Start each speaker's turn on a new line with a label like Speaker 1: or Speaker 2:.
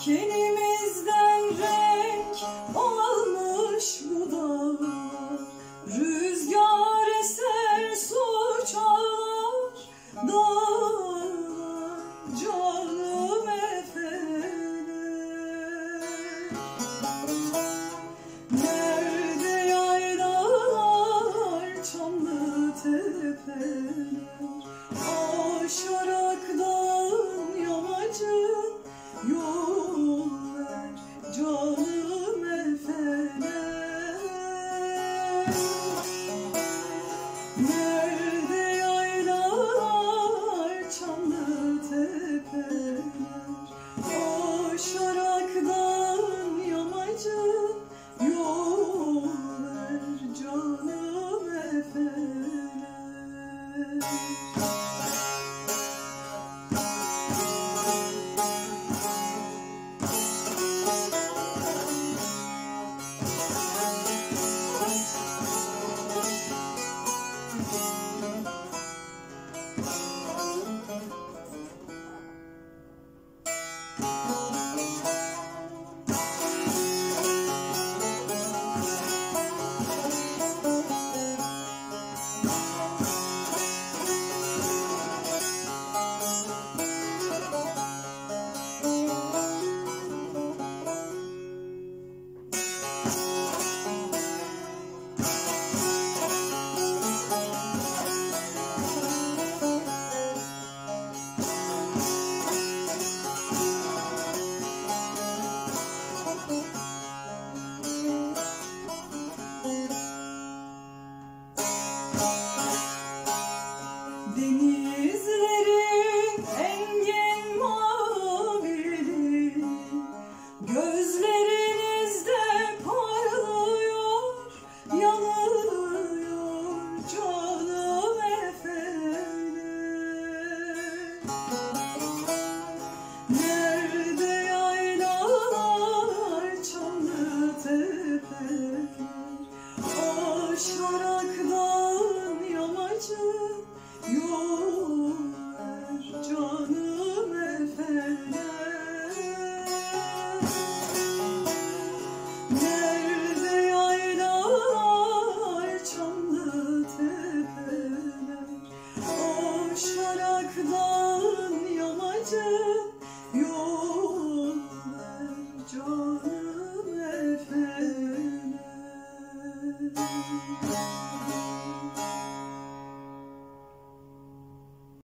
Speaker 1: Kinimizden renk almış bu dağlar. Rüzgar eser su çalar Dağlar. Canım efendim. Nerede yaylalar çamlı tepeler. Aşarak dağlar Yeah.